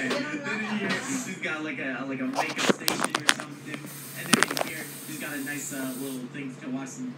Right. She's got like a like a makeup station or something, and then in here, she's got a nice uh, little thing to watch some